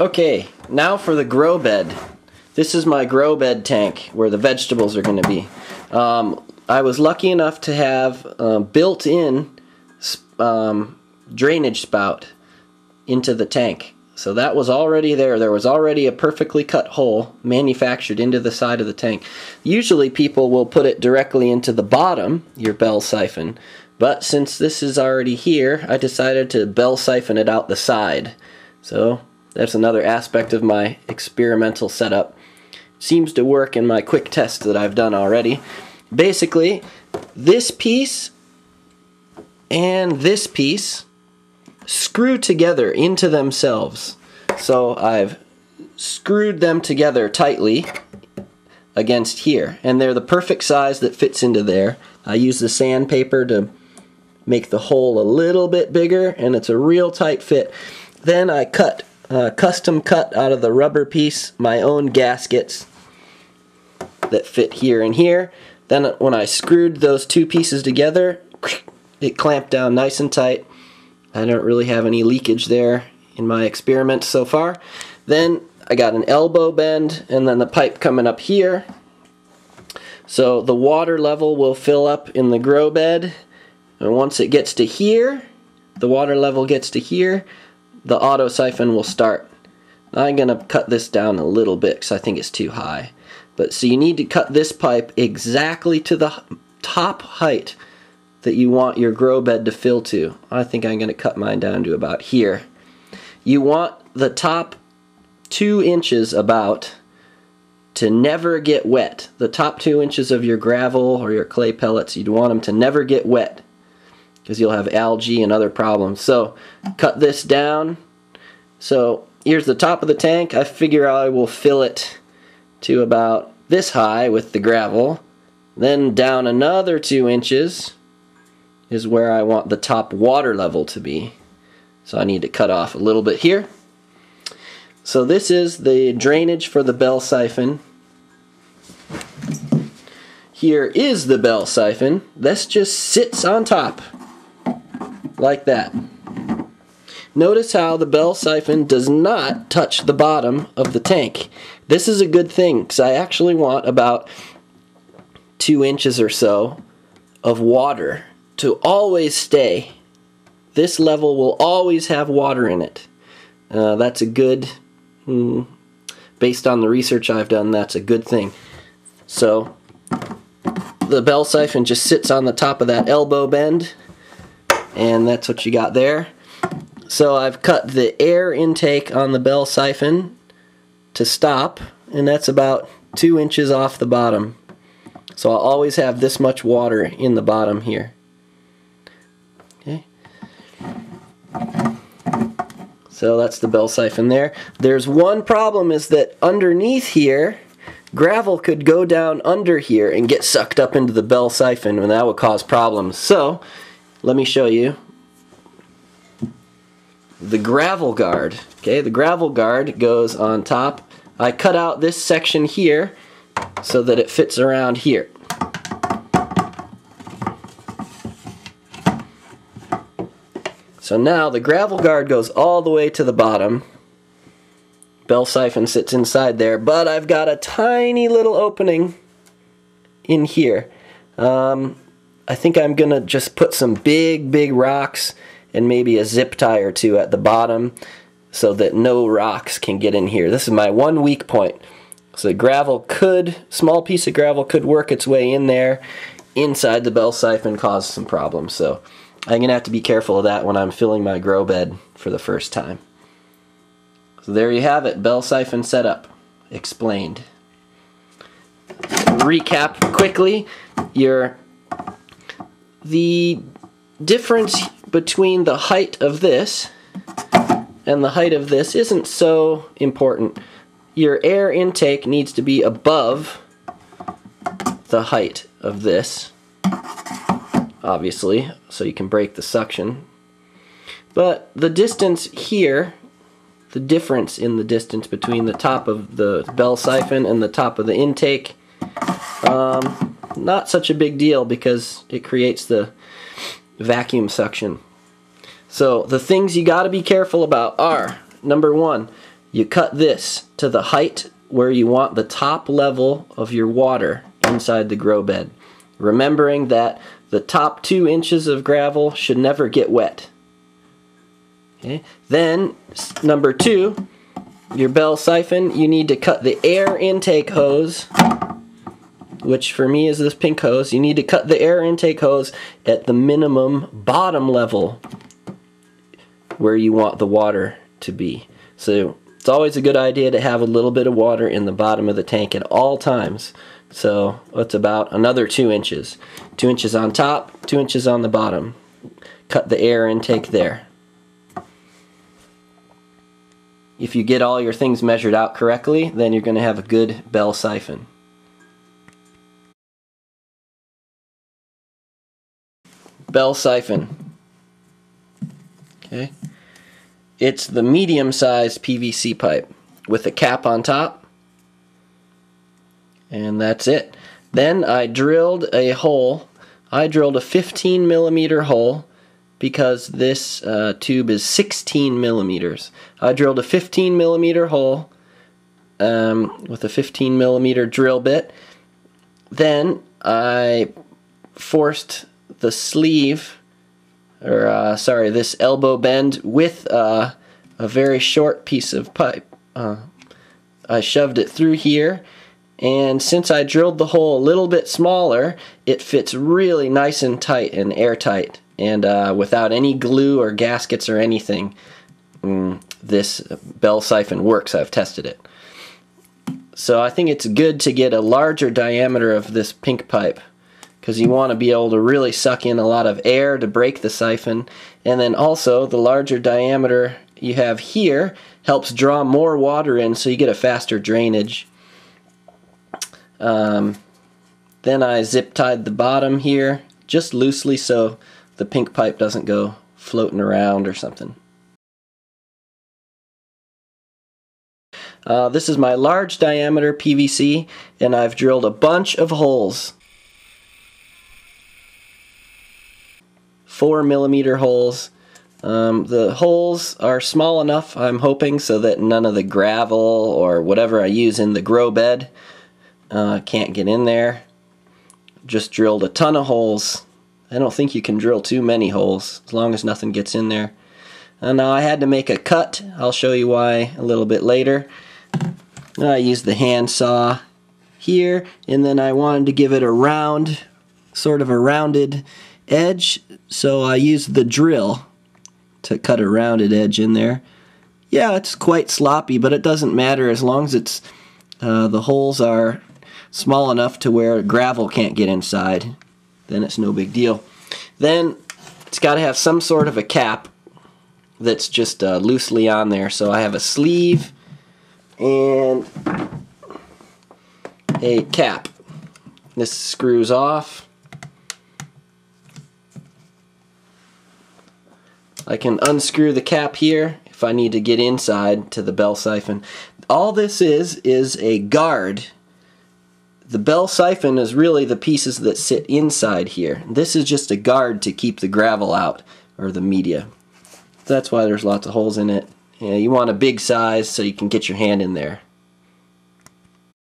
Okay, now for the grow bed. This is my grow bed tank where the vegetables are going to be. Um, I was lucky enough to have uh, built-in um, drainage spout into the tank. So that was already there. There was already a perfectly cut hole manufactured into the side of the tank. Usually people will put it directly into the bottom, your bell siphon. But since this is already here, I decided to bell siphon it out the side. So that's another aspect of my experimental setup. Seems to work in my quick test that I've done already. Basically, this piece and this piece screw together into themselves. So I've screwed them together tightly against here and they're the perfect size that fits into there. I use the sandpaper to make the hole a little bit bigger and it's a real tight fit. Then I cut, uh, custom cut out of the rubber piece my own gaskets that fit here and here. Then when I screwed those two pieces together, it clamped down nice and tight. I don't really have any leakage there in my experiment so far. Then I got an elbow bend and then the pipe coming up here. So the water level will fill up in the grow bed and once it gets to here, the water level gets to here, the auto siphon will start. I'm going to cut this down a little bit because I think it's too high. But so you need to cut this pipe exactly to the top height that you want your grow bed to fill to. I think I'm going to cut mine down to about here. You want the top two inches about to never get wet. The top two inches of your gravel or your clay pellets, you'd want them to never get wet because you'll have algae and other problems. So cut this down. So here's the top of the tank. I figure I will fill it to about this high with the gravel. Then down another two inches is where I want the top water level to be. So I need to cut off a little bit here. So this is the drainage for the bell siphon. Here is the bell siphon. This just sits on top like that. Notice how the bell siphon does not touch the bottom of the tank. This is a good thing because I actually want about two inches or so of water to always stay. This level will always have water in it. Uh, that's a good, hmm, based on the research I've done, that's a good thing. So the bell siphon just sits on the top of that elbow bend and that's what you got there. So I've cut the air intake on the bell siphon to stop, and that's about two inches off the bottom. So I'll always have this much water in the bottom here. Okay. So that's the bell siphon there. There's one problem is that underneath here, gravel could go down under here and get sucked up into the bell siphon and that would cause problems. So let me show you the gravel guard. Okay, the gravel guard goes on top. I cut out this section here so that it fits around here. So now the gravel guard goes all the way to the bottom. Bell siphon sits inside there, but I've got a tiny little opening in here. Um, I think I'm going to just put some big, big rocks and maybe a zip tie or two at the bottom so that no rocks can get in here. This is my one weak point. So gravel could, small piece of gravel could work its way in there inside the bell siphon cause some problems. So I'm going to have to be careful of that when I'm filling my grow bed for the first time. So there you have it, bell siphon setup explained. Recap quickly, your the difference between the height of this and the height of this isn't so important. Your air intake needs to be above the height of this, obviously, so you can break the suction. But the distance here, the difference in the distance between the top of the bell siphon and the top of the intake, um, not such a big deal because it creates the vacuum suction. So the things you got to be careful about are number one, you cut this to the height where you want the top level of your water inside the grow bed. Remembering that the top two inches of gravel should never get wet. Okay. Then, number two, your bell siphon, you need to cut the air intake hose, which for me is this pink hose. You need to cut the air intake hose at the minimum bottom level where you want the water to be. So it's always a good idea to have a little bit of water in the bottom of the tank at all times. So it's about another two inches. Two inches on top, two inches on the bottom. Cut the air intake there. If you get all your things measured out correctly, then you're going to have a good bell siphon. Bell siphon. Okay. It's the medium-sized PVC pipe with a cap on top. And that's it. Then I drilled a hole. I drilled a 15 millimeter hole because this uh, tube is 16 millimeters. I drilled a 15 millimeter hole um, with a 15 millimeter drill bit. Then I forced the sleeve, or uh, sorry, this elbow bend with uh, a very short piece of pipe. Uh, I shoved it through here and since I drilled the hole a little bit smaller it fits really nice and tight and airtight and uh, without any glue or gaskets or anything mm, this bell siphon works. I've tested it. So I think it's good to get a larger diameter of this pink pipe because you want to be able to really suck in a lot of air to break the siphon and then also the larger diameter you have here helps draw more water in so you get a faster drainage um, then I zip tied the bottom here just loosely so the pink pipe doesn't go floating around or something. Uh, this is my large diameter PVC and I've drilled a bunch of holes. Four millimeter holes. Um, the holes are small enough, I'm hoping, so that none of the gravel or whatever I use in the grow bed uh, can't get in there. Just drilled a ton of holes. I don't think you can drill too many holes as long as nothing gets in there. And now I had to make a cut. I'll show you why a little bit later. I used the hand saw here and then I wanted to give it a round, sort of a rounded edge. So I used the drill to cut a rounded edge in there. Yeah, it's quite sloppy, but it doesn't matter as long as it's uh, the holes are small enough to where gravel can't get inside, then it's no big deal. Then it's got to have some sort of a cap that's just uh, loosely on there. So I have a sleeve and a cap. This screws off. I can unscrew the cap here if I need to get inside to the bell siphon. All this is is a guard the bell siphon is really the pieces that sit inside here. This is just a guard to keep the gravel out, or the media. That's why there's lots of holes in it. Yeah, you want a big size so you can get your hand in there.